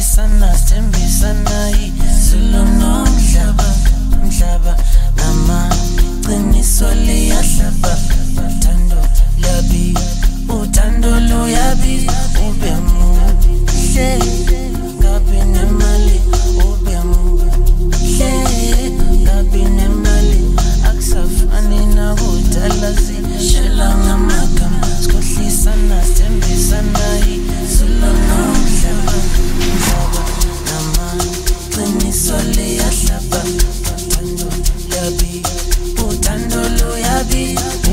sikhohlisana sithembisana izulu nomhlaba liyahlaba